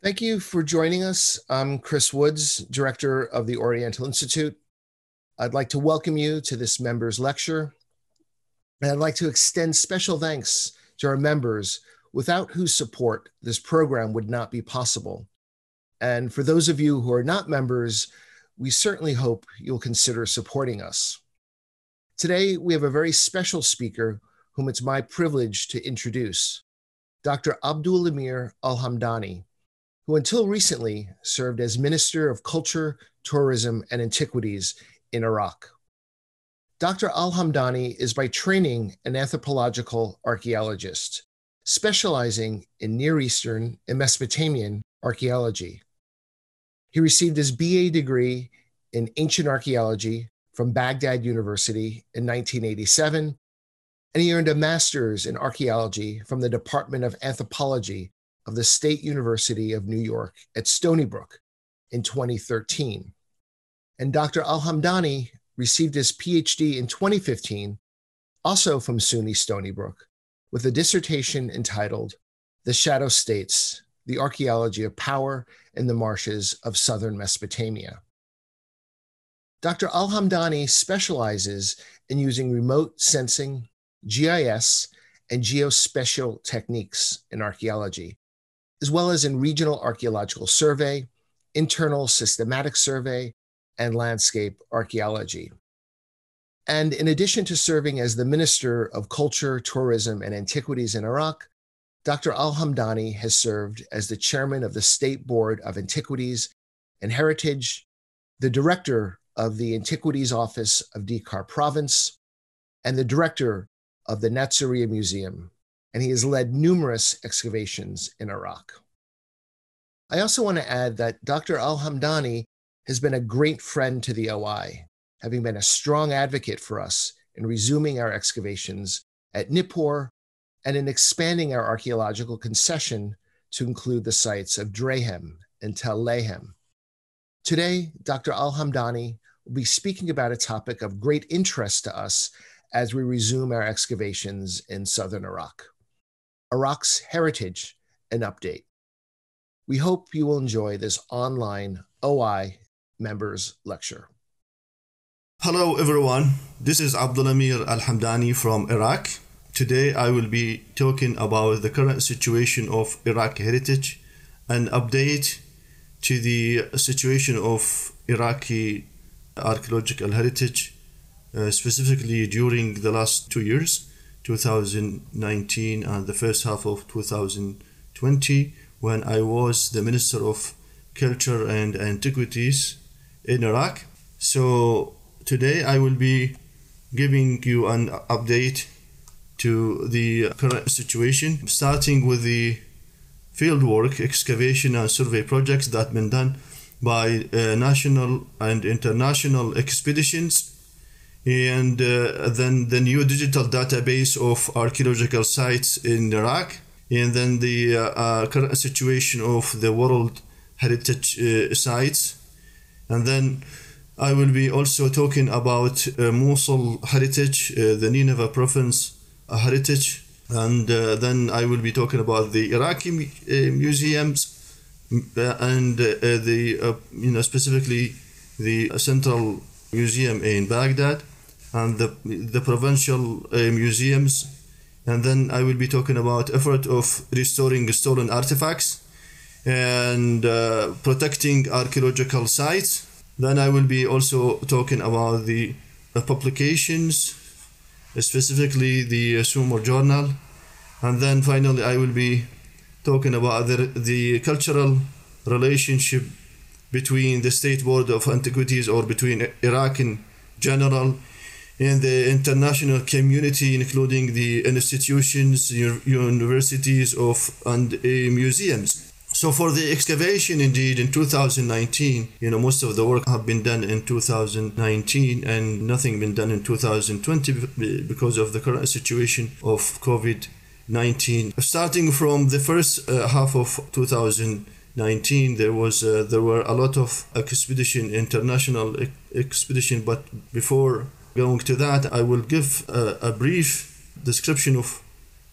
Thank you for joining us. I'm Chris Woods, Director of the Oriental Institute. I'd like to welcome you to this members lecture. And I'd like to extend special thanks to our members without whose support this program would not be possible. And for those of you who are not members, we certainly hope you'll consider supporting us. Today, we have a very special speaker whom it's my privilege to introduce, Dr. Abdulameer Al Hamdani, who until recently served as Minister of Culture, Tourism, and Antiquities in Iraq. Dr. Al Hamdani is by training an anthropological archaeologist, specializing in Near Eastern and Mesopotamian archaeology. He received his BA degree in ancient archaeology from Baghdad University in 1987, and he earned a master's in archaeology from the Department of Anthropology of the State University of New York at Stony Brook in 2013. And Dr. Al Hamdani received his PhD in 2015, also from SUNY Stony Brook, with a dissertation entitled The Shadow States The Archaeology of Power in the Marshes of Southern Mesopotamia. Dr. Al Hamdani specializes in using remote sensing, GIS, and geospatial techniques in archaeology, as well as in regional archaeological survey, internal systematic survey, and landscape archaeology. And in addition to serving as the Minister of Culture, Tourism, and Antiquities in Iraq, Dr. Al Hamdani has served as the chairman of the State Board of Antiquities and Heritage, the director of the Antiquities Office of Dhi Qar Province, and the director of the Nasiriyah Museum, and he has led numerous excavations in Iraq. I also want to add that Dr. Al Hamdani has been a great friend to the OI, having been a strong advocate for us in resuming our excavations at Nippur and in expanding our archaeological concession to include the sites of Drehem and Tel Lehem. Today, Dr. Al Hamdani will be speaking about a topic of great interest to us as we resume our excavations in southern Iraq Iraq's heritage and update. We hope you will enjoy this online OI members lecture. Hello, everyone. This is Abdulameer Al Hamdani from Iraq. Today, I will be talking about the current situation of Iraq heritage and update to the situation of Iraqi archaeological heritage, uh, specifically during the last two years, 2019 and the first half of 2020, when I was the Minister of Culture and Antiquities in Iraq. So today I will be giving you an update to the current situation, starting with the fieldwork, excavation, and survey projects that have been done by uh, national and international expeditions and uh, then the new digital database of archaeological sites in Iraq, and then the uh, uh, current situation of the world heritage uh, sites, and then I will be also talking about uh, Mosul heritage, the Nineveh province heritage, and then I will be talking about the Iraqi museums and the you know specifically the central museum in Baghdad and the, the provincial uh, museums. And then I will be talking about effort of restoring stolen artifacts and uh, protecting archaeological sites. Then I will be also talking about the uh, publications, specifically the Sumer Journal. And then finally, I will be talking about the, the cultural relationship between the State Board of Antiquities or between Iraq in general and the international community, including the institutions, universities of and uh, museums. So for the excavation, indeed, in 2019, you know, most of the work have been done in 2019 and nothing been done in 2020 because of the current situation of COVID-19. Starting from the first uh, half of 2019, there was uh, there were a lot of expedition, international expedition, but before going to that, I will give a, a brief description of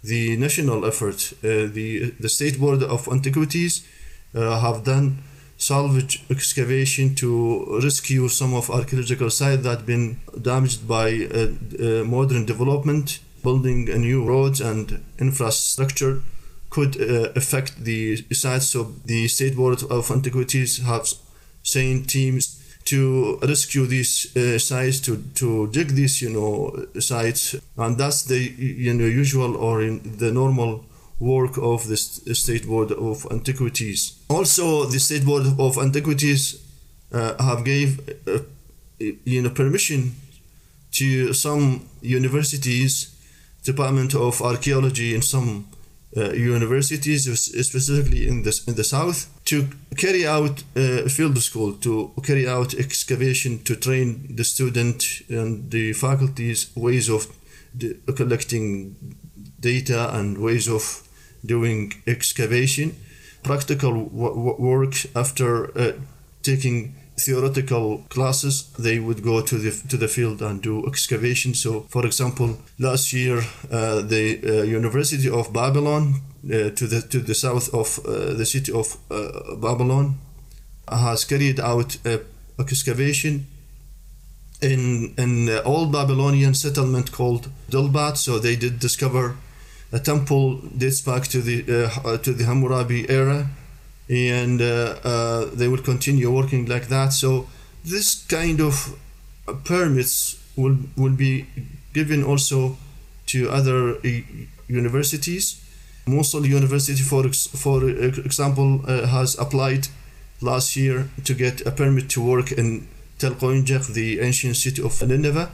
the national effort, uh, the, the State Board of Antiquities uh, have done salvage excavation to rescue some of archaeological sites that been damaged by uh, uh, modern development, building a new roads and infrastructure could uh, affect the sites. So the State Board of Antiquities have sent teams to rescue these uh, sites to to dig these you know sites and that's the you know usual or in the normal work of the State Board of Antiquities. Also, the State Board of Antiquities uh, have gave uh, you know permission to some universities, Department of Archaeology in some uh, universities, specifically in the in the south, to carry out uh, field school, to carry out excavation, to train the student and the faculties ways of collecting data and ways of doing excavation, practical work after uh, taking theoretical classes they would go to the to the field and do excavation. So for example last year uh, the uh, university of babylon uh, to the to the south of uh, the city of uh, babylon has carried out a excavation in an old babylonian settlement called Dilbat. So they did discover a temple dates back to the uh, to the Hammurabi era, and uh, uh, they will continue working like that. So this kind of permits will will be given also to other universities. Mosul University, for for example, uh, has applied last year to get a permit to work in Tel Qoinjaq, the ancient city of Nineveh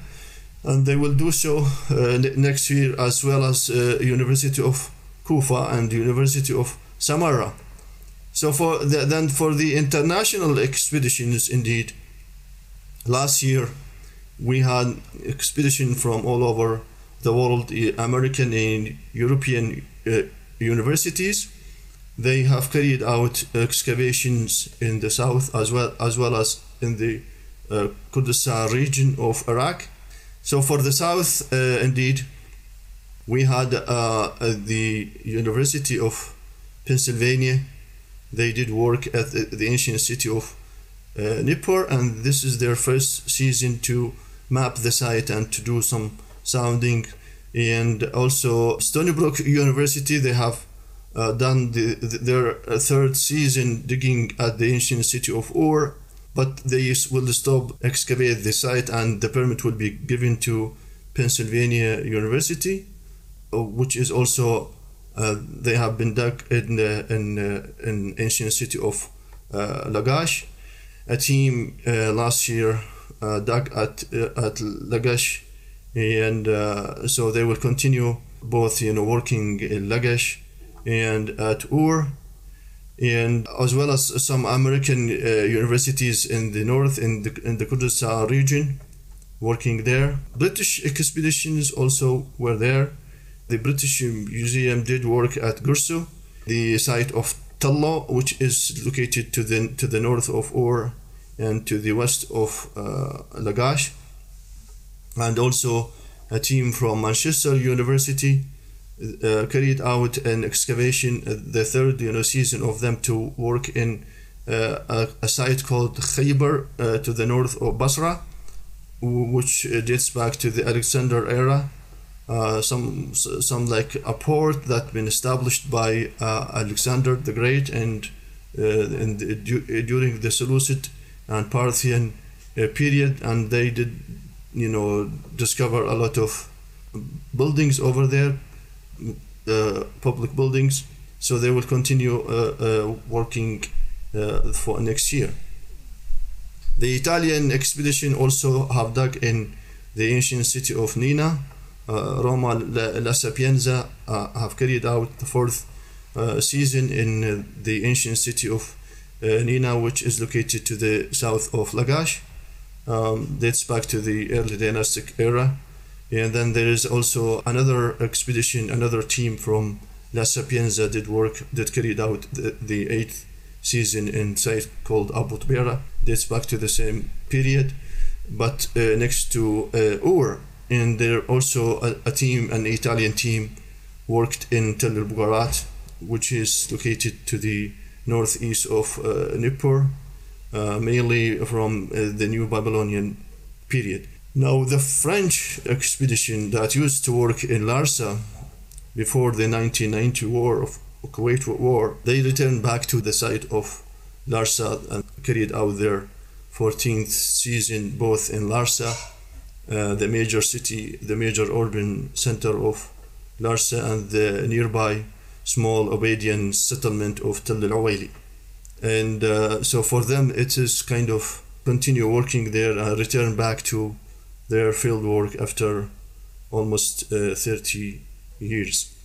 and they will do so uh, next year as well as uh, University of Kufa and University of Samarra. So for the, then for the international expeditions, indeed, last year we had expedition from all over the world, American and European uh, universities. They have carried out excavations in the south as well as well as in the uh, Kurdistan region of Iraq so for the south, uh, indeed, we had uh, the University of Pennsylvania. They did work at the, the ancient city of uh, Nippur, and this is their first season to map the site and to do some sounding. And also, Stony Brook University, they have uh, done the, the, their third season digging at the ancient city of Ur but they will stop excavate the site and the permit will be given to Pennsylvania University, uh, which is also uh, they have been dug in the in, uh, in ancient city of uh, Lagash. A team uh, last year uh, dug at at Lagash, and so they will continue both you know working in Lagash and at Ur and as well as some American uh, universities in the north in the in the Kurdistan region, working there. British expeditions also were there. The British Museum did work at Girsu, the site of Tello, which is located to the to the north of Ur and to the west of uh, Lagash, and also a team from Manchester University uh, carried out an excavation, uh, the third you know season of them to work in uh, a, a, site called Khaybar uh, to the north of Basra, which uh, dates back to the Alexander era. Uh, some some like a port that been established by Alexander the Great and in the, during the Seleucid and Parthian period, and they did you know discover a lot of buildings over there uh, public buildings, so they will continue uh, uh, working for next year. The Italian expedition also have dug in the ancient city of Nina. Roma La, Sapienza have carried out the fourth season in the ancient city of Nina, which is located to the south of Lagash. Um, dates back to the early dynastic era. And then there is also another expedition, another team from La Sapienza did work, that carried out the, the eighth season in site called Abu Tbera, dates back to the same period, but uh, next to uh, Ur. And there also a, a, team, an Italian team, worked in Tel el Bugharat, which is located to the northeast of uh, Nippur, uh, mainly from uh, the New Babylonian period. Now, the French expedition that used to work in Larsa before the 1990 war of Kuwait War, they returned back to the site of Larsa and carried out their 14th season both in Larsa, uh, the major city, the major urban center of Larsa, and the nearby small Obadian settlement of Tel al And uh, so for them, it is kind of continue working there and return back to their field work after almost uh, 30 years.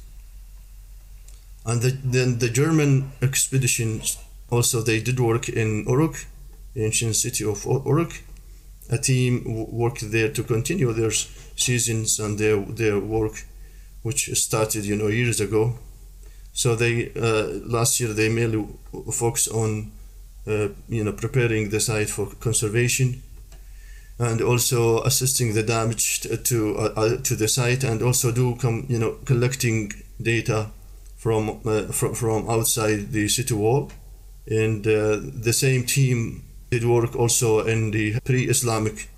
And the, then the German expeditions also they did work in Uruk, ancient city of Uruk. A team worked there to continue their seasons and their their work, which started you know years ago. So they uh, last year they mainly focused on uh, you know preparing the site for conservation and also assisting the damage to uh, uh, to the site and also do come you know collecting data from uh, from, from outside the city wall and uh, the same team did work also in the pre-islamic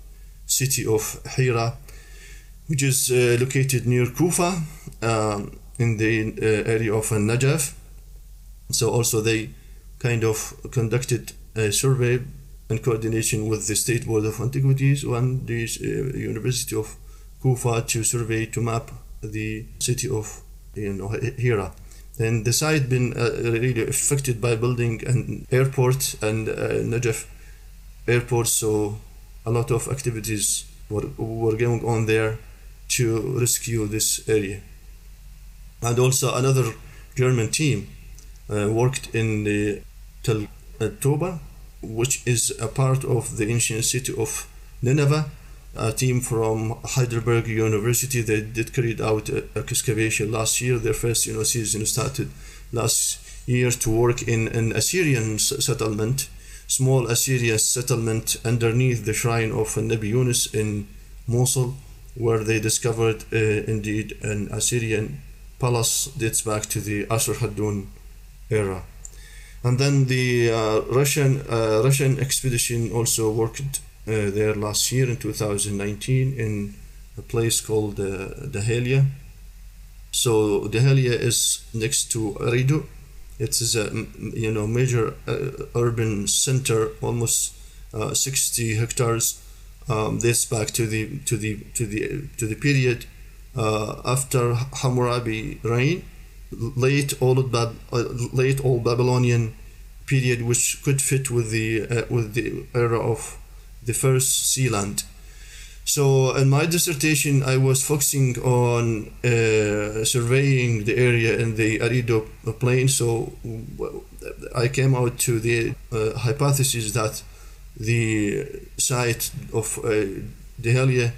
city of hira which is uh, located near kufa um, in the uh, area of najaf so also they kind of conducted a survey in coordination with the State Board of Antiquities and the uh, University of Kufa to survey to map the city of you know Hira. And the site been uh, really affected by building an airport and uh, Najaf airport, so a lot of activities were, were going on there to rescue this area. And also another German team uh, worked in the Tel Toba which is a part of the ancient city of Nineveh. A team from Heidelberg University they did carried out a, a excavation last year. Their first you know season started last year to work in an Assyrian settlement, small Assyrian settlement underneath the shrine of Nabi Yunus in Mosul, where they discovered uh, indeed an Assyrian palace dates back to the Esarhaddon era and then the uh, Russian uh, Russian expedition also worked uh, there last year in 2019 in a place called uh, Dahelia. So Dahelia is next to Eridu. It is a you know major uh, urban center, almost uh, 60 hectares. Um, this back to the to the to the to the period uh, after Hammurabi reign late old Bab- late old Babylonian period, which could fit with the with the era of the first Sealand. So in my dissertation, I was focusing on uh, surveying the area in the Eridu plain. So I came out to the uh, hypothesis that the site of uh, Dahelia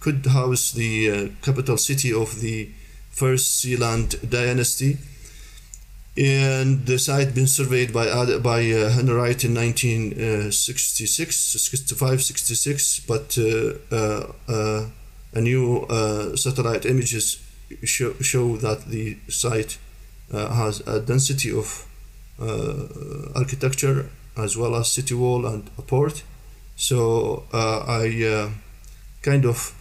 could house the uh, capital city of the first Sealand dynasty. And the site been surveyed by by uh, Henry Wright in 1966, 65, 66, but uh, uh, uh, a new uh, satellite images show, show that the site uh, has a density of architecture as well as city wall and a port. So I kind of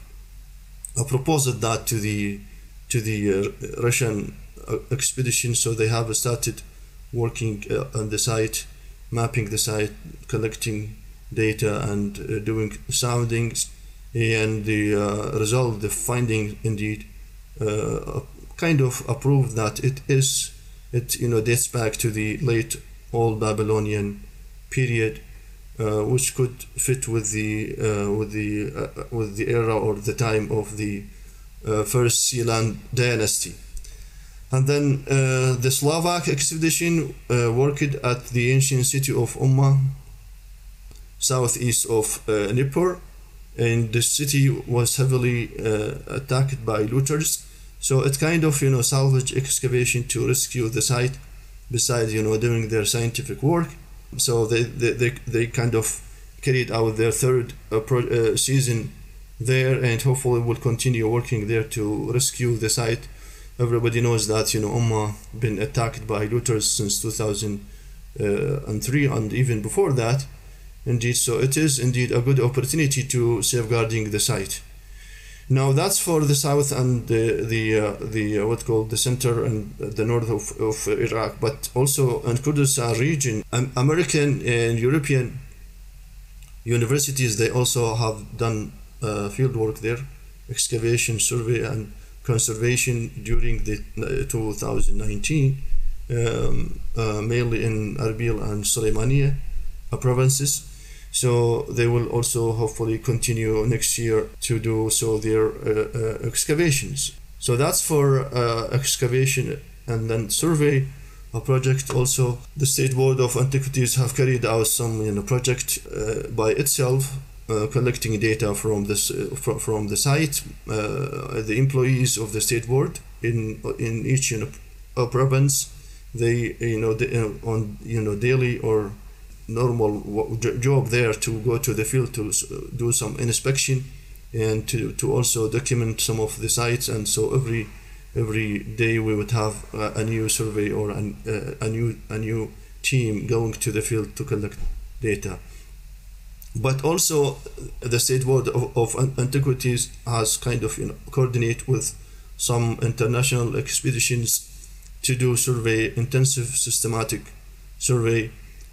proposed that to the to the uh, Russian uh, expedition. So they have started working uh, on the site, mapping the site, collecting data, and doing soundings. And the result, the finding, indeed, kind of approved that it is it you know dates back to the late old Babylonian period, uh, which could fit with the uh, with the uh, with the era or the time of the uh, first Sealand dynasty. And then uh, the Slovak expedition uh, worked at the ancient city of Umma, southeast of uh, Nippur, and the city was heavily uh, attacked by looters. So it's kind of you know salvage excavation to rescue the site, besides you know doing their scientific work. So they they, they, they kind of carried out their third uh, pro- season there and hopefully will continue working there to rescue the site everybody knows that you know Umma been attacked by looters since 2000 uh, and and even before that. Indeed, so it is indeed a good opportunity to safeguarding the site. Now that's for the south and the the uh, the uh, what called the center and the north of, of Iraq, but also in Kurdistan region, um, American and European universities they also have done uh, field work there, excavation, survey, and conservation during the uh, 2019, um, uh, mainly in Erbil and Suleymaniye uh, provinces. So they will also hopefully continue next year to do so their uh, uh, excavations. So that's for uh, excavation and then survey a project also the state board of antiquities have carried out some you know project by itself collecting data from this uh, from, from the site the employees of the state board in in each you know, province. They you know on you know daily or normal job there to go to the field to do some inspection and to, to also document some of the sites. And so every every day we would have a, new survey or an, uh, a new a new team going to the field to collect data but also the state board of, of antiquities has kind of you know coordinate with some international expeditions to do survey intensive systematic survey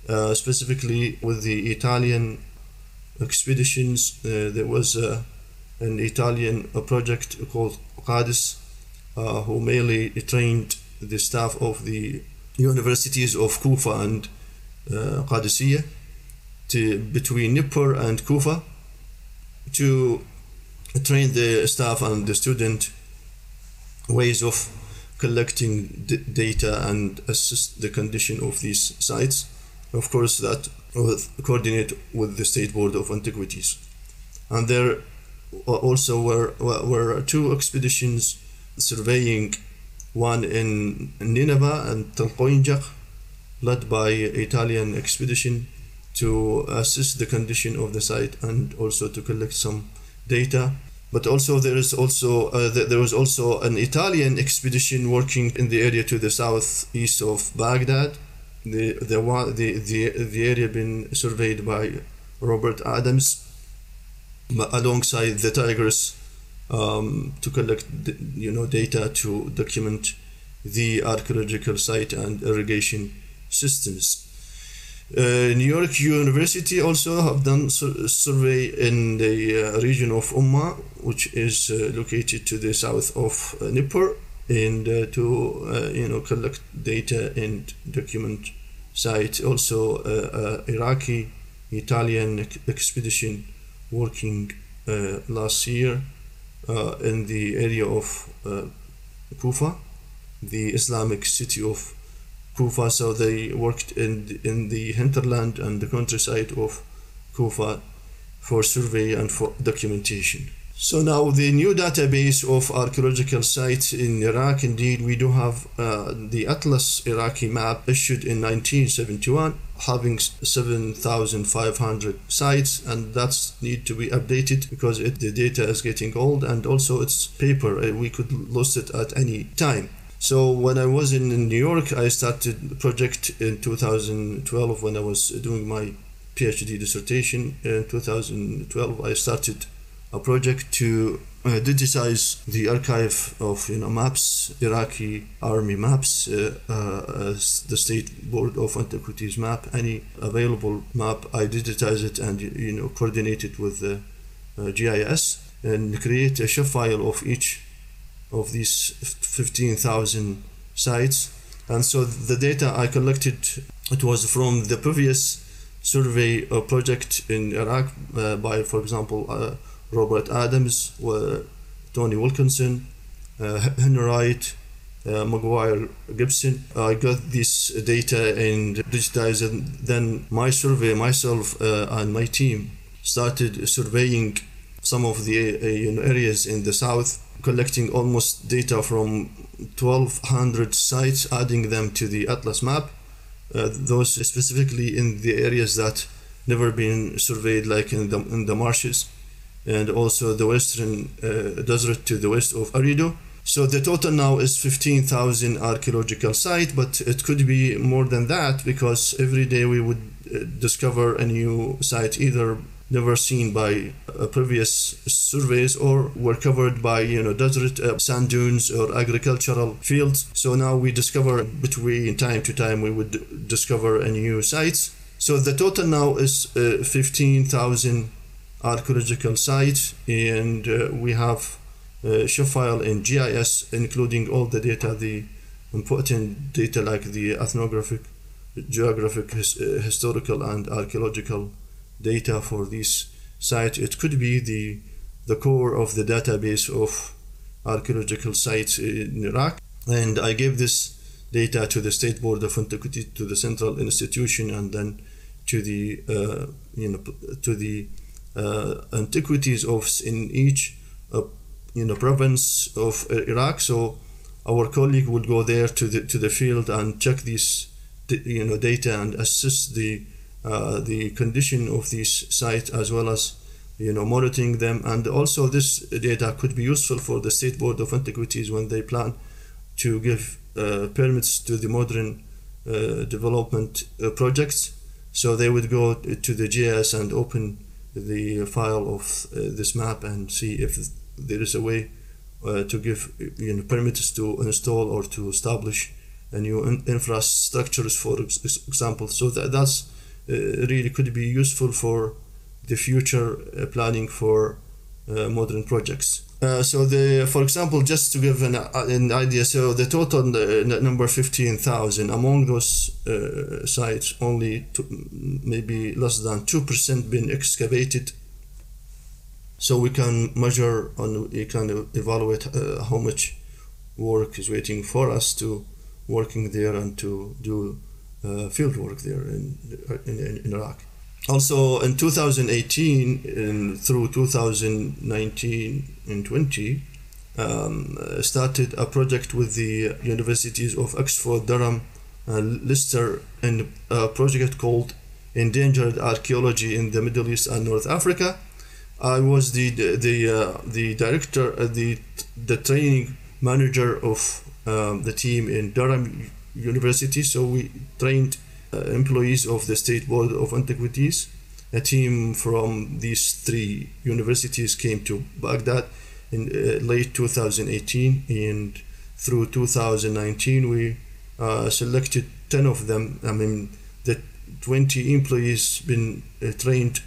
uh, specifically with the Italian expeditions. Uh, there was uh, an Italian project called QADIS, uh, who mainly trained the staff of the universities of Kufa and uh, Qadisiyah to between Nippur and Kufa to train the staff and the student ways of collecting data and assist the condition of these sites of course, that with, coordinate with the State Board of Antiquities. And there also were, were two expeditions surveying, one in Nineveh and Talqoinjak, led by Italian expedition to assess the condition of the site and also to collect some data. But also there is also uh, there was also an Italian expedition working in the area to the southeast of Baghdad the the the the, the area been surveyed by Robert Adams alongside the Tigris um, to collect you know data to document the archaeological site and irrigation systems. Uh, New York University also have done sur- survey in the uh, region of Umma, which is uh, located to the south of Nippur, and to you know collect data and document site. Also, Iraqi Italian expedition working last year in the area of Kufa, the Islamic city of Kufa. So they worked in in the hinterland and the countryside of Kufa for survey and for documentation. So now the new database of archaeological sites in Iraq, indeed, we do have uh, the Atlas Iraqi map issued in 1971, having 7,500 sites, and that's need to be updated because it, the data is getting old, and also it's paper. Uh, we could lose it at any time. So when I was in, New York, I started the project in 2012 when I was doing my PhD dissertation. In 2012, I started a project to uh, digitize the archive of you know maps, Iraqi army maps, uh, uh, the State Board of Antiquities map, any available map. I digitize it and you know coordinate it with the uh, GIS and create a shape file of each of these 15,000 sites. And so the data I collected, it was from the previous survey uh, project in Iraq uh, by, for example, Robert Adams, Tony Wilkinson, uh, Henry Wright, uh, McGuire Gibson. I got this data and digitized it. Then my survey, myself uh, and my team started surveying some of the uh, areas in the south, collecting almost data from 1,200 sites, adding them to the Atlas map. Uh, those specifically in the areas that never been surveyed, like in the in the marshes and also the western uh, desert to the west of Eridu. So the total now is 15,000 archaeological sites, but it could be more than that because every day we would uh, discover a new site either never seen by uh, previous surveys or were covered by you know desert uh, sand dunes or agricultural fields. So now we discover between time to time we would discover a new sites. So the total now is uh, 15000 archaeological sites and uh, we have uh, file in gis including all the data the important data like the ethnographic geographic his, uh, historical and archaeological data for this site. It could be the the core of the database of archaeological sites in Iraq. And I gave this data to the State Board of Antiquity, to the central institution, and then to the uh, you know to the uh, antiquities of in each uh, you know province of Iraq. So our colleague would go there to the to the field and check these you know data and assist the uh, the condition of these sites as well as you know monitoring them. And also this data could be useful for the state board of antiquities when they plan to give uh, permits to the modern uh, development uh, projects. So they would go to the GIS and open the file of uh, this map and see if there is a way uh, to give you know permits to install or to establish a new in- infrastructures for example. So that that's uh, really could be useful for the future uh, planning for uh, modern projects. Uh, so the, for example, just to give an, an idea, so the total number fifteen thousand among those uh, sites, only maybe less than two percent been excavated. So we can measure and we can evaluate uh, how much work is waiting for us to working there and to do uh, field work there in, in, in, Iraq. Also, in 2018 and through 2019 and 20, um, started a project with the universities of Oxford, Durham, and Leicester, and a project called Endangered Archaeology in the Middle East and North Africa. I was the the the, uh, the director, uh, the the training manager of um, the team in Durham university. So we trained uh, employees of the State Board of Antiquities. A team from these three universities came to Baghdad in uh, late 2018, and through 2019 we uh, selected 10 of them. I mean, the 20 employees been uh, trained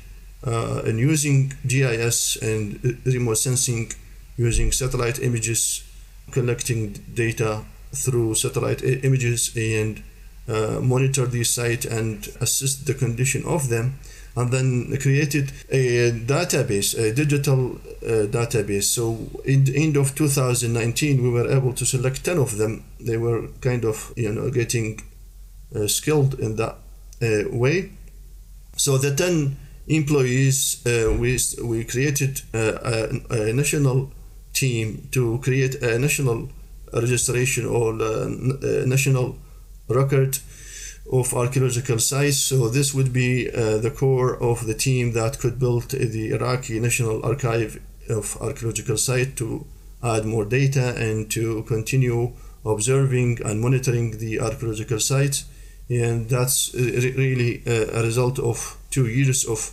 uh, in using GIS and uh, remote sensing, using satellite images, collecting data through satellite images and uh, monitor the site and assist the condition of them and then created a database a digital uh, database. So in the end of 2019 we were able to select 10 of them. They were kind of you know getting uh, skilled in that uh, way. So the 10 employees uh, we we created a, a national team to create a national registration or uh, national record of archaeological sites. So this would be uh, the core of the team that could build the Iraqi National Archive of Archaeological Site to add more data and to continue observing and monitoring the archaeological sites. And that's uh, really uh, a result of two years of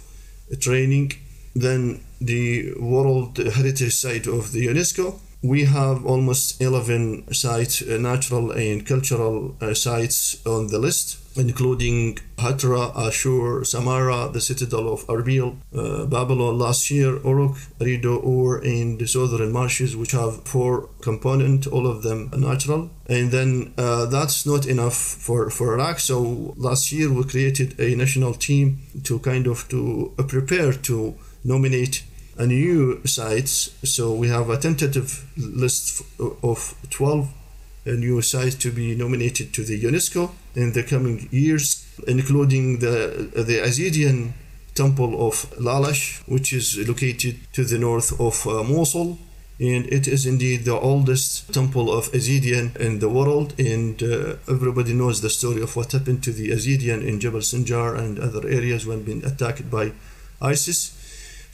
training. Then the World Heritage Site of the UNESCO we have almost 11 sites, uh, natural and cultural uh, sites on the list, including Hatra, Ashur, Samarra, the citadel of Arbil, uh, Babylon last year, Uruk, Eridu, Ur, and the southern marshes, which have four components, all of them natural. And then uh, that's not enough for, for Iraq. So last year we created a national team to kind of to uh, prepare to nominate new sites. So we have a tentative list of 12 new sites to be nominated to the UNESCO in the coming years, including the the Azidian temple of Lalish, which is located to the north of uh, Mosul. And it is indeed the oldest temple of Azidian in the world. And uh, everybody knows the story of what happened to the Azidian in Jebel Sinjar and other areas when being attacked by ISIS.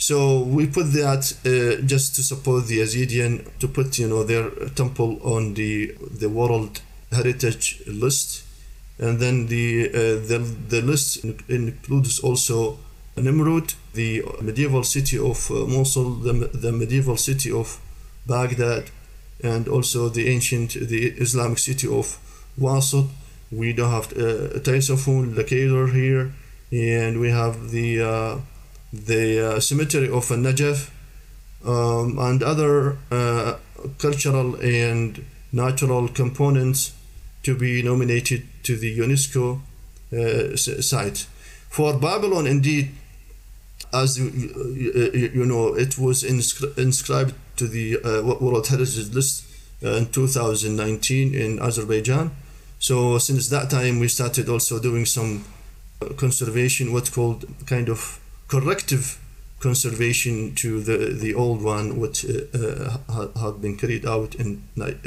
So we put that uh, just to support the Yazidiyyan to put you know their temple on the the World Heritage list, and then the uh, the the list includes also Nimrud, the medieval city of uh, Mosul, the, the medieval city of Baghdad, and also the ancient the Islamic city of Wasit. We don't have uh, Taisafun, Lakader here, and we have the uh, the uh, cemetery of Najaf um, and other uh, cultural and natural components to be nominated to the UNESCO uh, site. For Babylon, indeed, as you, you know, it was inscri- inscribed to the World Heritage List in 2019 in Azerbaijan. So since that time, we started also doing some conservation, what's called kind of corrective conservation to the the old one, which uh, uh, had been carried out in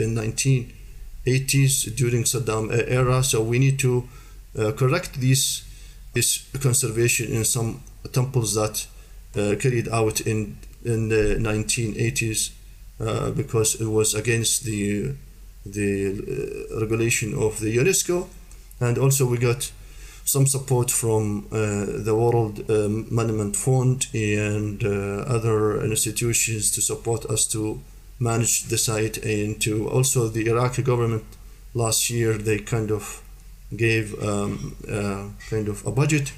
in 1980s during Saddam era. So we need to uh, correct this this conservation in some temples that carried out in in the 1980s uh, because it was against the the uh, regulation of the UNESCO, and also we got some support from uh, the World um, Monument Fund and uh, other institutions to support us to manage the site and to also the Iraqi government last year they kind of gave um, uh, kind of a budget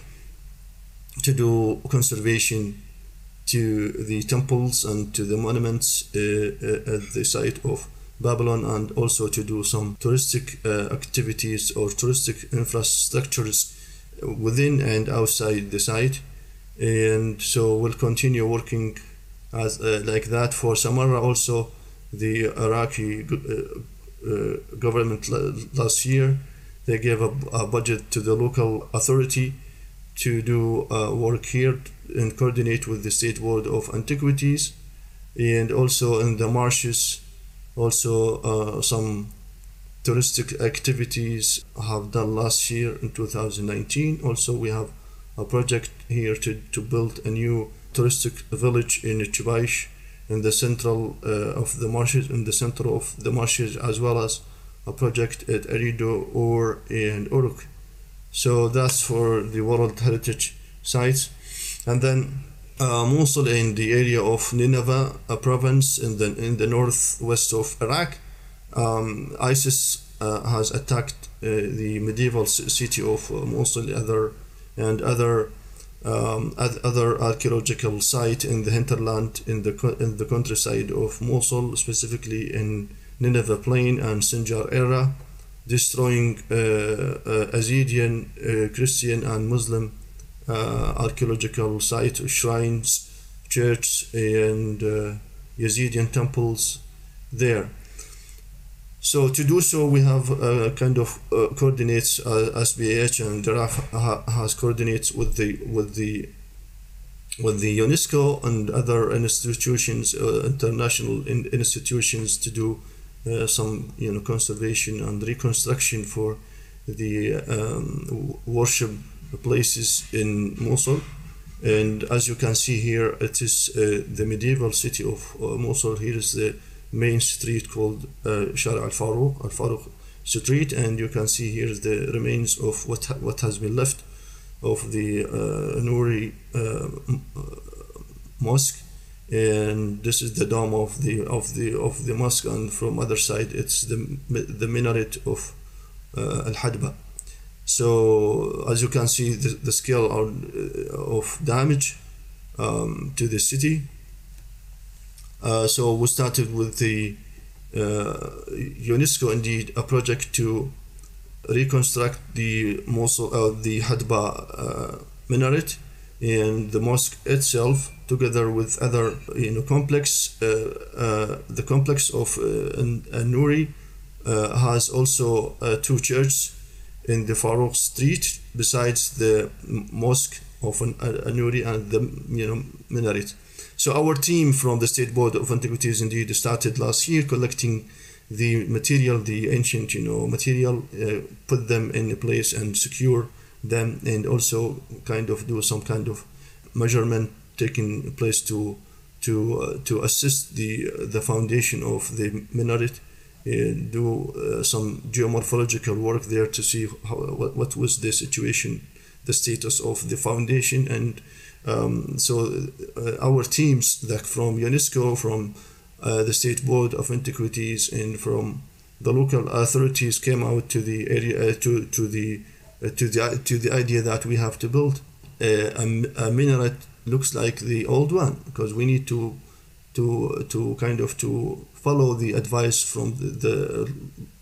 to do conservation to the temples and to the monuments uh, uh, at the site of Babylon and also to do some touristic uh, activities or touristic infrastructures within and outside the site. And so we'll continue working as uh, like that for Samarra also the Iraqi uh, uh, government last year they gave a, a, budget to the local authority to do uh, work here and coordinate with the State Board of Antiquities. And also in the marshes also uh, some touristic activities have done last year in 2019. Also, we have a project here to, to build a new touristic village in Chubaish in the central uh, of the marshes, in the center of the marshes, as well as a project at Eridu or in Uruk. So that's for the World Heritage Sites. And then uh, Mosul in the area of Nineveh, a province in the in the northwest of Iraq um, ISIS uh, has attacked uh, the medieval city of uh, Mosul other, and other um, other archaeological site in the hinterland in the in the countryside of Mosul, specifically in Nineveh Plain and Sinjar era, destroying uh, uh, Yazidi, uh, Christian, and Muslim archaeological sites, shrines, churches, and Yazidi temples there. So to do so, we have uh, kind of uh, coordinates uh, SBH and Giraffe ha has coordinates with the with the with the UNESCO and other institutions, uh, international in institutions, to do uh, some you know conservation and reconstruction for the um, worship places in Mosul. And as you can see here, it is uh, the medieval city of Mosul. Here is the main street called uh, Shara al Farouk, al Farouk Street, and you can see here the remains of what ha what has been left of the uh, Nuri uh, mosque, and this is the dome of the of the of the mosque, and from other side it's the the minaret of uh, Al Hadba. So as you can see, the, the scale of, uh, of damage um, to the city uh, so we started with the uh, UNESCO indeed a project to reconstruct the Mosul, uh, the Hadba uh, minaret and the mosque itself, together with other you know complex. Uh, the complex of uh, Nuri has also two churches in the Farouk Street, besides the mosque of Nuri and the you know minaret. So our team from the State Board of Antiquities indeed started last year collecting the material, the ancient, you know, material, uh, put them in a place and secure them, and also kind of do some kind of measurement taking place to to uh, to assist the the foundation of the minaret do uh, some geomorphological work there to see how, what, what was the situation, the status of the foundation. And um, so uh, our teams that from UNESCO, from uh, the State Board of Antiquities, and from the local authorities came out to the area uh, to to the to the to the idea that we have to build a, a minaret looks like the old one because we need to to to kind of to follow the advice from the, the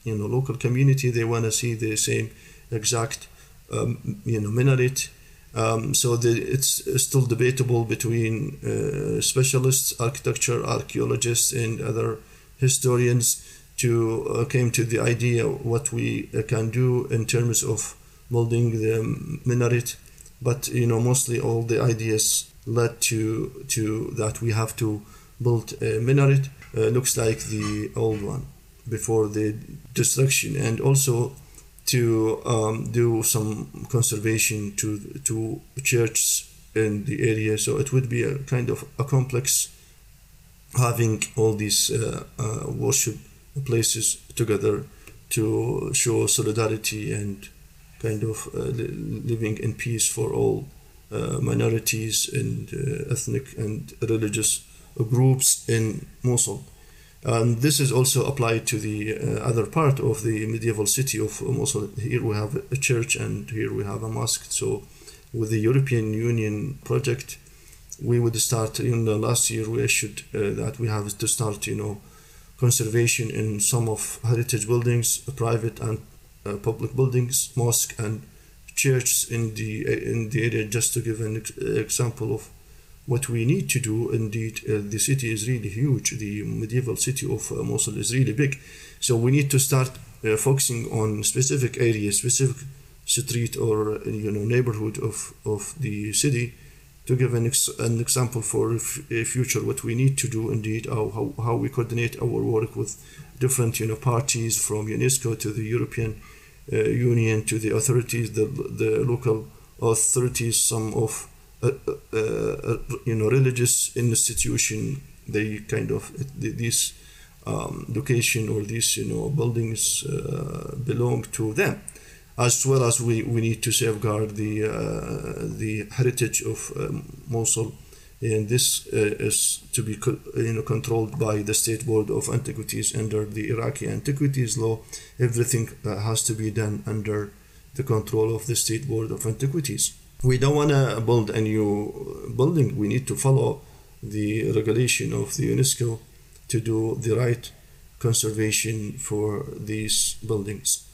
you know local community. They want to see the same exact um, you know minaret. Um, so the, it's still debatable between uh, specialists, architecture, archaeologists, and other historians to uh, came to the idea what we uh, can do in terms of building the minaret. But you know mostly all the ideas led to to that we have to build a minaret uh, looks like the old one before the destruction and also to um, do some conservation to to churches in the area so it would be a kind of a complex having all these uh, uh, worship places together to show solidarity and kind of uh, living in peace for all uh, minorities and uh, ethnic and religious groups in Mosul. And this is also applied to the uh, other part of the medieval city of Mosul. Here we have a church and here we have a mosque. So, with the European Union project, we would start in the last year we issued uh, that we have to start, you know, conservation in some of heritage buildings, private and uh, public buildings, mosque and churches in the in the area. Just to give an example of what we need to do. Indeed uh, the city is really huge. The medieval city of uh, mosul is really big. So we need to start uh, focusing on specific areas specific street or you know neighborhood of of the city to give an, ex- an example for f- future what we need to do. Indeed how, how, how we coordinate our work with different you know parties from unesco to the european uh, union to the authorities the, the local authorities some of uh, you know religious institution they kind of this um, location or these you know buildings uh, belong to them. As well as we, we need to safeguard the uh, the heritage of um, Mosul. And this uh, is to be you know controlled by the state board of antiquities under the Iraqi antiquities law. Everything uh, has to be done under the control of the state board of antiquities we don't want to build a new building. We need to follow the regulation of the UNESCO to do the right conservation for these buildings.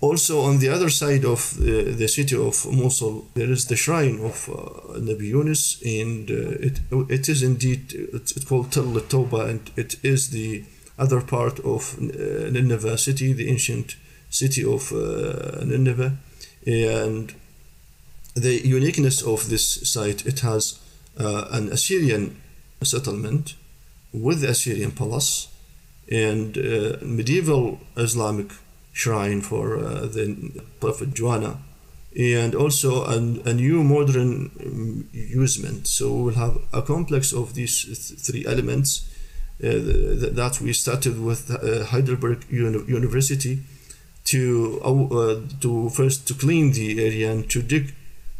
Also, on the other side of the, the city of Mosul, there is the shrine of uh, Nabi Yunus, and uh, it, it is indeed it's called Tel Toba, and it is the other part of uh, Nineveh city, the ancient city of uh, Nineveh, and the uniqueness of this site, it has uh, an Assyrian settlement with the Assyrian palace and uh, medieval Islamic shrine for uh, the Prophet Jonah and also an, a new modern um, usement. So we will have a complex of these th- three elements uh, th- that we started with uh, Heidelberg Uni- University to uh, to first to clean the area and to dig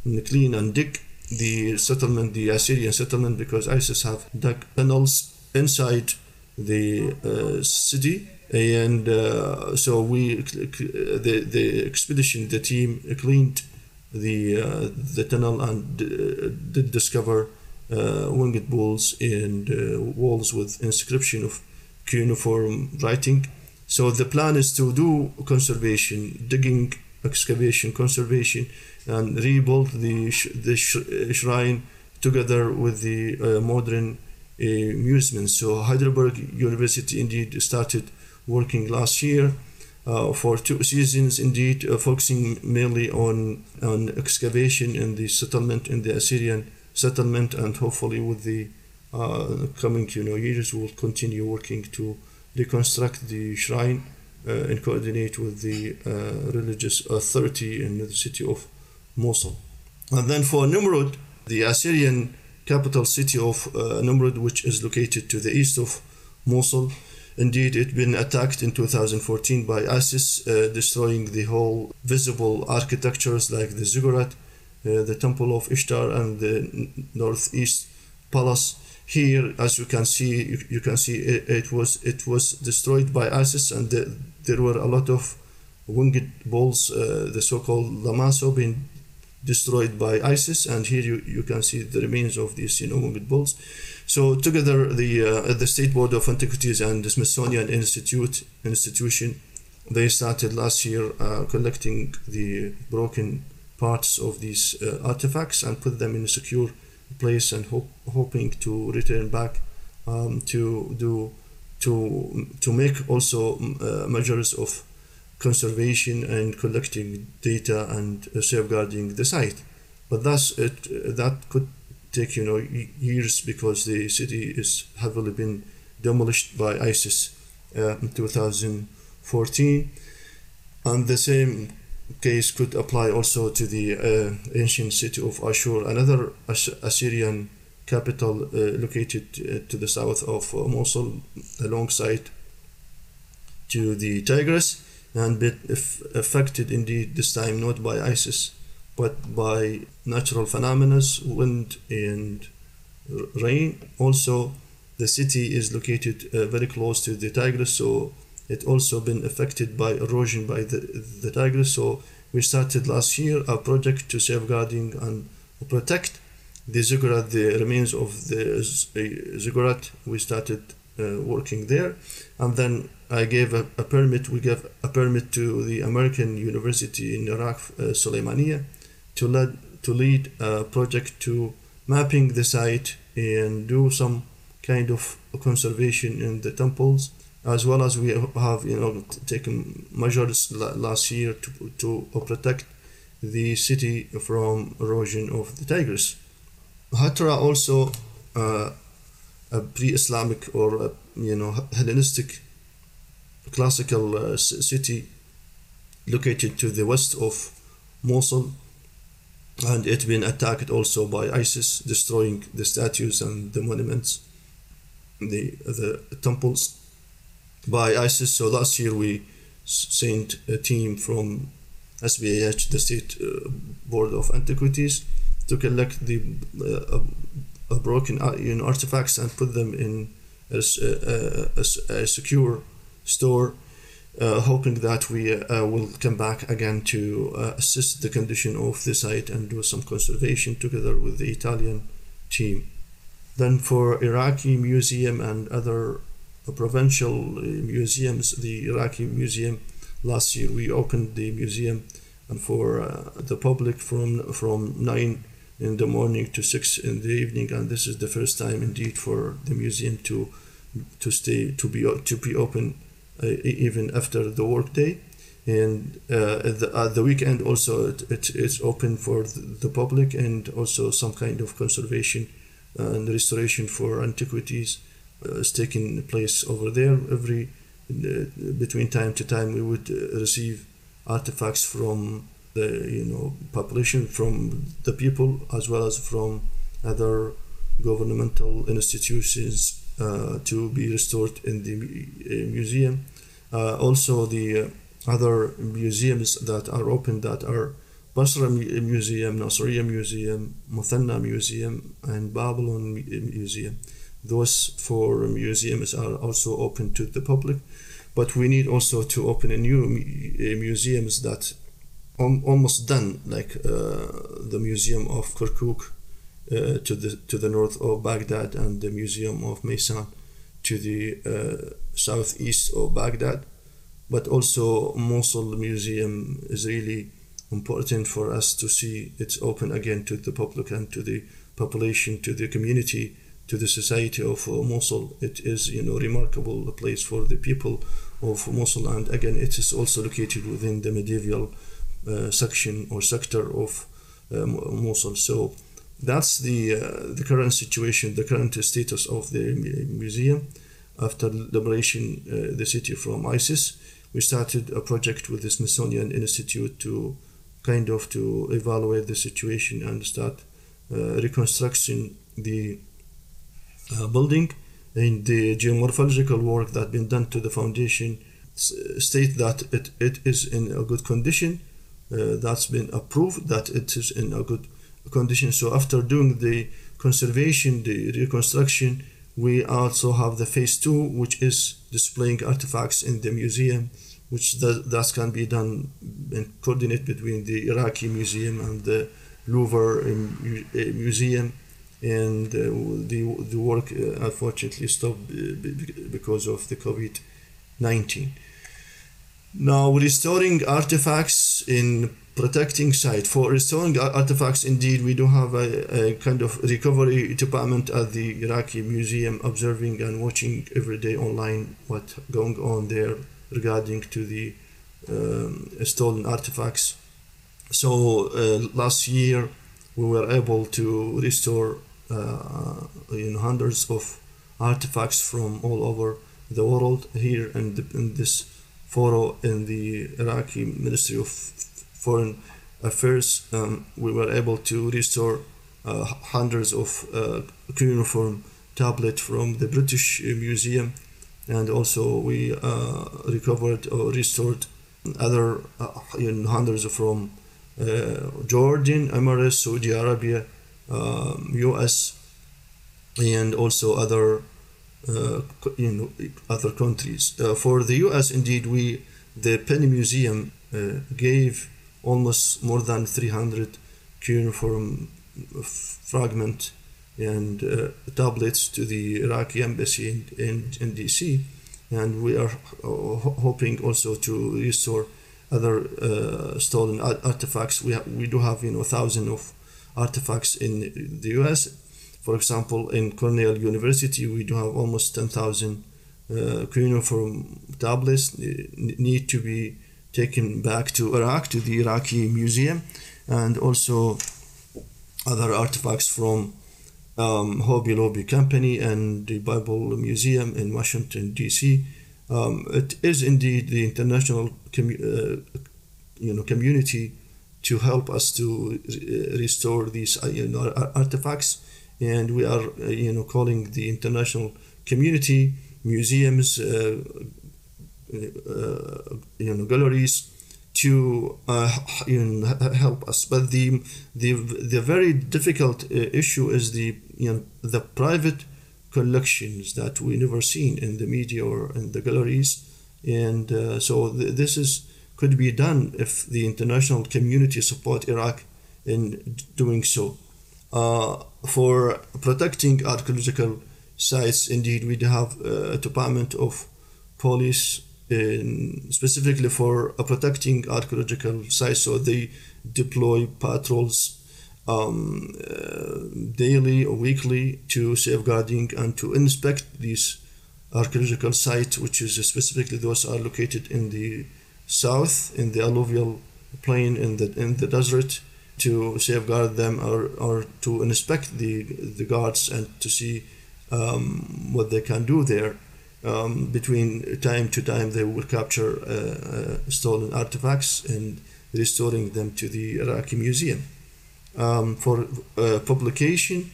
clean and dig the settlement, the Assyrian settlement, because ISIS have dug tunnels inside the uh, city, and uh, so we the the expedition, the team cleaned the uh, the tunnel and uh, did discover uh, winged bulls and uh, walls with inscription of cuneiform writing. So the plan is to do conservation, digging, excavation, conservation, and rebuild the, sh- the sh- shrine together with the uh, modern uh, amusements. So Heidelberg University indeed started working last year uh, for two seasons, indeed uh, focusing mainly on on excavation in the settlement in the Assyrian settlement, and hopefully with the uh, coming you know years we'll continue working to reconstruct the shrine uh, and coordinate with the religious authority in the city of Mosul. And then for Nimrud, the Assyrian capital city of uh, Nimrud, which is located to the east of Mosul. Indeed, it been attacked in 2014 by ISIS, uh, destroying the whole visible architectures like the ziggurat, uh, the Temple of Ishtar, and the northeast palace. Here, as you can see, you, you can see it, it, was it was destroyed by ISIS, and the, there were a lot of winged bulls, uh, the so-called Lamassu, being destroyed by ISIS, and here you, you can see the remains of these you know winged bulls. So together, the uh, the State Board of Antiquities and the Smithsonian Institute institution, they started last year uh, collecting the broken parts of these uh, artifacts and put them in a secure place and hope, hoping to return back um, to do to to make also uh, measures of conservation and collecting data and uh, safeguarding the site. But thus, it that could take you know years because the city is heavily been demolished by ISIS uh, in 2014, and the same case could apply also to the uh, ancient city of Ashur, another Assyrian capital uh, located uh, to the south of uh, Mosul, alongside to the Tigris and bit affected indeed this time not by ISIS but by natural phenomena, wind and rain. Also, the city is located uh, very close to the Tigris, so it also been affected by erosion by the, the Tigris. So we started last year a project to safeguarding and protect the ziggurat, the remains of the ziggurat. We started uh, working there, and then I gave a, a, permit. We gave a permit to the American University in Iraq, uh, Suleimania, to lead to lead a project to mapping the site and do some kind of conservation in the temples, as well as we have you know taken measures last year to to protect the city from erosion of the Tigris. Hatra also uh, a pre-Islamic or a, you know Hellenistic classical uh, city located to the west of Mosul. And it been attacked also by ISIS destroying the statues and the monuments the the temples by ISIS. So last year we sent a team from SBAH the State uh, Board of Antiquities to collect the uh, broken uh, you know, artifacts and put them in a, a, a, a secure store, uh, hoping that we uh, will come back again to uh, assist the condition of the site and do some conservation together with the Italian team. Then for Iraqi museum and other provincial museums, the Iraqi museum last year we opened the museum and for uh, the public from from 9 in the morning to 6 in the evening and this is the first time indeed for the museum to to stay to be to be open uh, even after the workday and uh, at, the, at the weekend also it, it is open for the public and also some kind of conservation and restoration for antiquities uh, is taking place over there. Every uh, between time to time we would uh, receive artifacts from the you know population from the people as well as from other governmental institutions uh, to be restored in the uh, museum. Uh, also, the other museums that are open that are Basra Museum, Nasiriyah Museum, Muthanna Museum, and Babylon Museum. Those four museums are also open to the public, but we need also to open a new museums that almost done, like uh, the Museum of Kirkuk uh, to the to the north of Baghdad and the Museum of Maysan to the uh, southeast of Baghdad. But also Mosul Museum is really important for us to see it's open again to the public and to the population, to the community, to the society of uh, Mosul. It is you know remarkable place for the people of Mosul, and again it is also located within the medieval section or sector of uh, Mosul. So that's the uh, the current situation, the current status of the museum after liberation uh, the city from ISIS. We started a project with the Smithsonian Institute to kind of to evaluate the situation and start uh, reconstruction the uh, building and the geomorphological work that been done to the foundation state that it, it is in a good condition uh, that's been approved that it is in a good condition so after doing the conservation the reconstruction we also have the phase two which is displaying artifacts in the museum which that, that can be done and coordinate between the iraqi museum and the louvre museum and uh, the, the work uh, unfortunately stopped because of the COVID 19. Now, restoring artifacts in protecting site. For restoring artifacts, indeed, we do have a, a, kind of recovery department at the Iraqi Museum, observing and watching every day online what going on there regarding to the um, stolen artifacts. So uh, last year, we were able to restore uh, you know, hundreds of artifacts from all over the world here in, in this photo in the Iraqi Ministry of Foreign Affairs. Um, we were able to restore uh, hundreds of uh, cuneiform tablet from the British Museum and also we uh, recovered or restored other uh, you know, hundreds from uh, Jordan, Emirates, Saudi Arabia, um, US and also other uh, you know other countries. Uh, for the US, indeed, we the Penn Museum uh, gave almost more than 300 cuneiform fragment and uh, tablets to the Iraqi embassy in, in, in DC, and we are hoping also to restore other uh, stolen artifacts. We, we do have you know thousands of artifacts in the US. For example, in Cornell University, we do have almost 10,000 uh, cuneiform tablets need to be taken back to Iraq, to the Iraqi museum, and also other artifacts from um, Hobby Lobby Company and the Bible Museum in Washington, D.C. Um, it is indeed the international uh, you know, community to help us to restore these uh, you know, artifacts. And we are, uh, you know, calling the international community, museums, uh, uh, you know, galleries to uh, you know, help us. But the the the very difficult issue is the you know the private collections that we never seen in the media or in the galleries, and so th- this is could be done if the international community support Iraq in doing so. Uh, for protecting archaeological sites, indeed, we have a department of police in, specifically for uh, protecting archaeological sites. So they deploy patrols um, uh, daily or weekly to safeguarding and to inspect these archaeological sites, which is specifically those are located in the south in the alluvial plain in the in the desert to safeguard them or, or to inspect the the guards and to see um, what they can do there. Um, between time to time, they will capture uh, uh, stolen artifacts and restoring them to the Iraqi museum. Um, for uh, publication,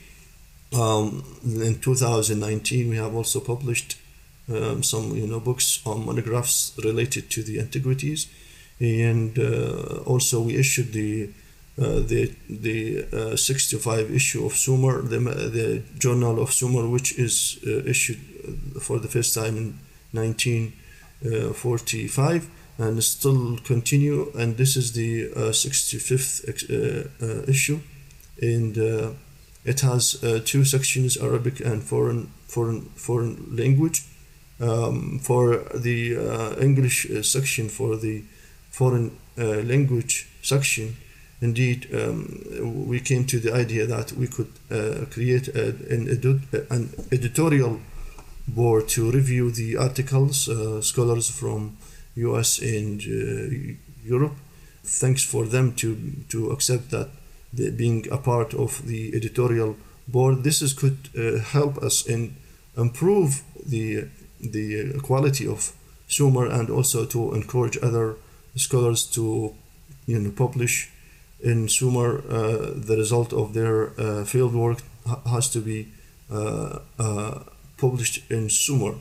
um, in 2019, we have also published um, some you know books or monographs related to the antiquities, and uh, also we issued the uh, the the uh, 65 issue of Sumer, the, the Journal of Sumer, which is uh, issued for the first time in 1945 uh, and still continue. And this is the 65th uh, issue, and it has two sections: Arabic and foreign foreign foreign language um, for the uh, English uh, section, for the foreign uh, language section, indeed, um, we came to the idea that we could uh, create a, an, edu- an, editorial board to review the articles, uh, scholars from US and uh, Europe. Thanks for them to, to accept that being a part of the editorial board. This is, could help us in improve the the quality of Sumer and also to encourage other scholars to you know publish in Sumer uh, the result of their uh, field work has to be uh, uh, published in Sumer.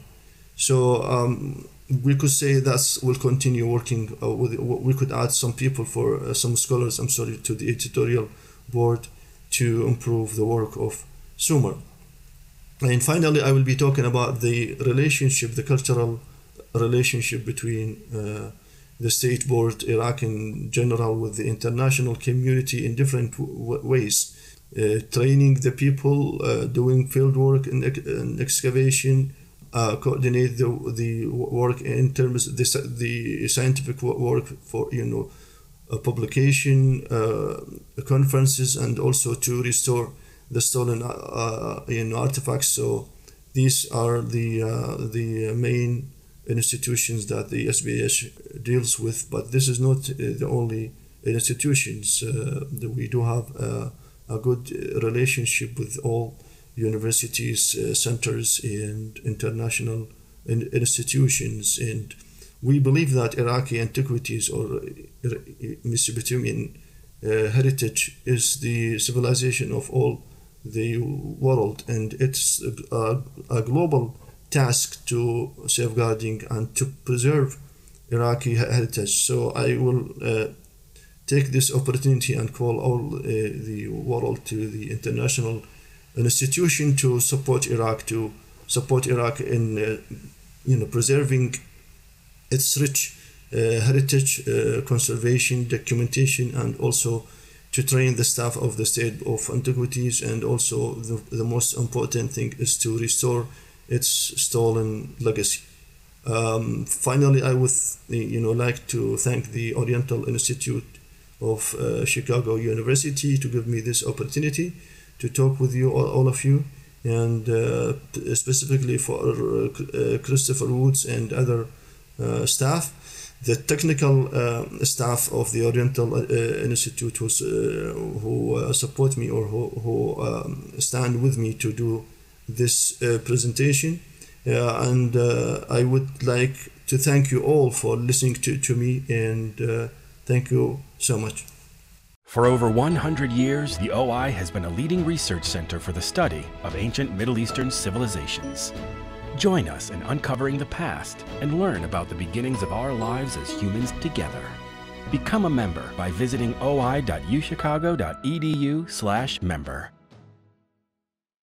So um, we could say that we'll continue working uh, with. We could add some people for uh, some scholars. I'm sorry to the editorial board to improve the work of Sumer. And finally, I will be talking about the relationship, the cultural relationship between the state board, Iraq in general, with the international community in different w- ways. Uh, training the people, uh, doing field work and, and excavation, uh, coordinate the, the work in terms of the, the scientific work for you know publication, uh, conferences, and also to restore the stolen uh, you know artifacts. So these are the the main institutions that the SBS deals with, but this is not uh, the only institutions. Uh, that we do have uh, a good relationship with all universities, uh, centers, and international institutions. And we believe that Iraqi antiquities or Mesopotamian uh, heritage is the civilization of all the world, and it's a, a global task to safeguarding and to preserve Iraqi heritage. So I will uh, take this opportunity and call all uh, the world to the international institution to support Iraq to support Iraq in uh, you know preserving its rich uh, heritage uh, conservation documentation and also to train the staff of the state of antiquities and also the, the most important thing is to restore its stolen legacy um, finally i would you know like to thank the oriental institute of uh, Chicago University to give me this opportunity to talk with you, all, all of you, and uh, specifically for uh, Christopher Woods and other uh, staff. The technical uh, staff of the Oriental uh, Institute who support me or who, who um, stand with me to do this uh, presentation. Uh, and uh, I would like to thank you all for listening to, to me and thank you so much. For over 100 years, the OI has been a leading research center for the study of ancient Middle Eastern civilizations. Join us in uncovering the past and learn about the beginnings of our lives as humans together. Become a member by visiting oi.uchicago.edu/member.